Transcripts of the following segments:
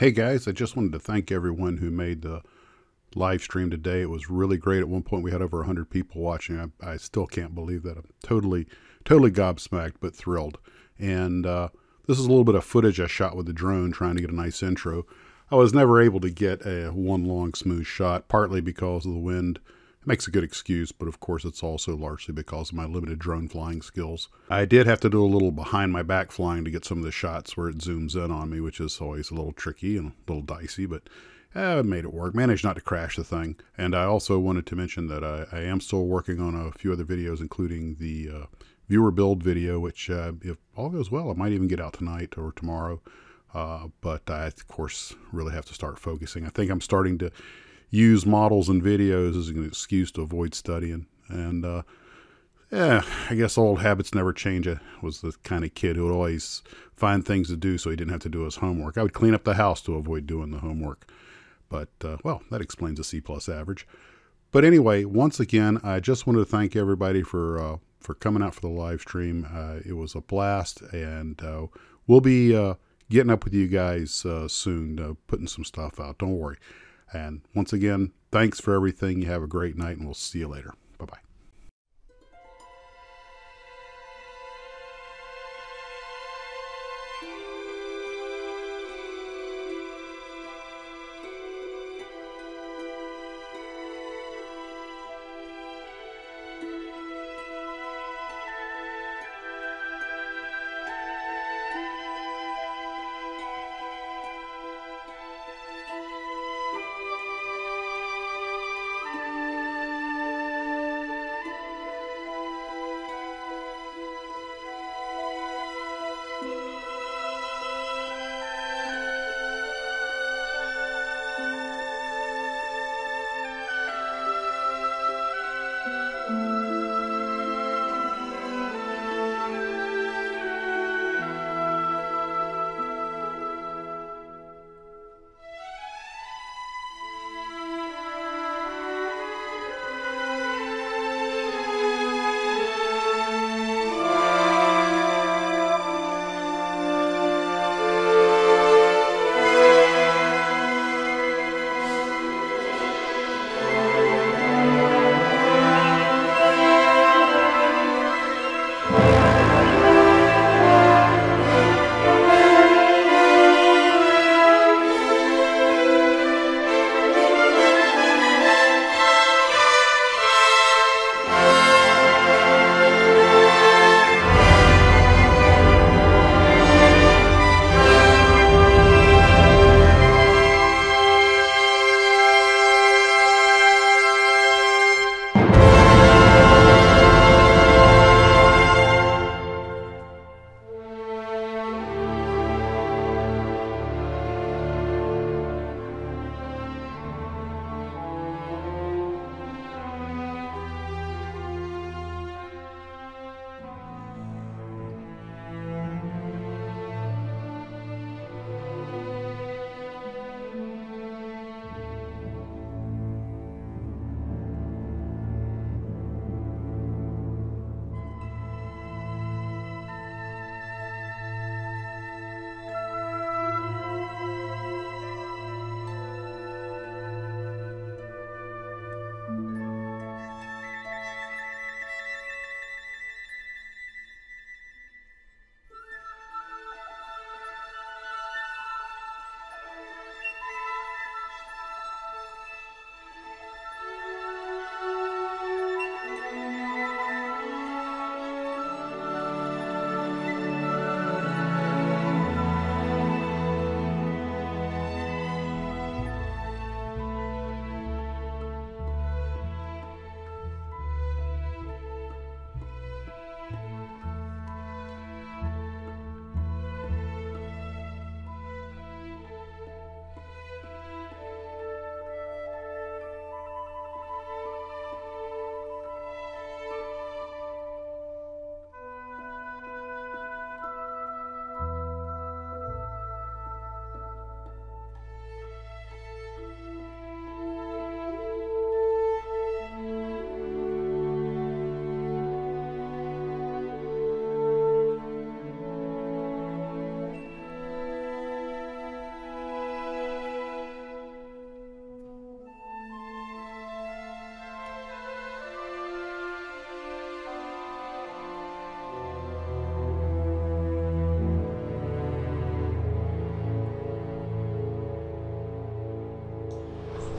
Hey guys, I just wanted to thank everyone who made the live stream today. It was really great. At one point, we had over 100 people watching. I, I still can't believe that. I'm totally, totally gobsmacked, but thrilled. And uh, this is a little bit of footage I shot with the drone trying to get a nice intro. I was never able to get a one long smooth shot, partly because of the wind it makes a good excuse, but of course it's also largely because of my limited drone flying skills. I did have to do a little behind my back flying to get some of the shots where it zooms in on me, which is always a little tricky and a little dicey, but I made it work. Managed not to crash the thing. And I also wanted to mention that I, I am still working on a few other videos, including the uh, viewer build video, which, uh, if all goes well, I might even get out tonight or tomorrow. Uh, but I, of course, really have to start focusing. I think I'm starting to use models and videos as an excuse to avoid studying. And uh, yeah, I guess old habits never change. I was the kind of kid who would always find things to do so he didn't have to do his homework. I would clean up the house to avoid doing the homework. But, uh, well, that explains the C plus average. But anyway, once again, I just wanted to thank everybody for uh, for coming out for the live stream. Uh, it was a blast, and uh, we'll be uh, getting up with you guys uh, soon, putting some stuff out. Don't worry. And once again, thanks for everything. You have a great night, and we'll see you later. Bye bye.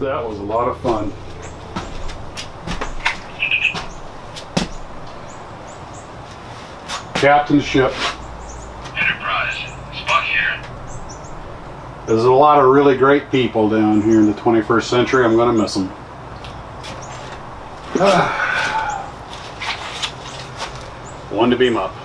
That was a lot of fun. Captain ship. Enterprise. Spock here. There's a lot of really great people down here in the 21st century. I'm going to miss them. One to beam up.